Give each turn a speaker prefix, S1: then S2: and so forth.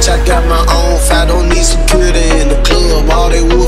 S1: bitch, I got my own I don't need security in the club. All they want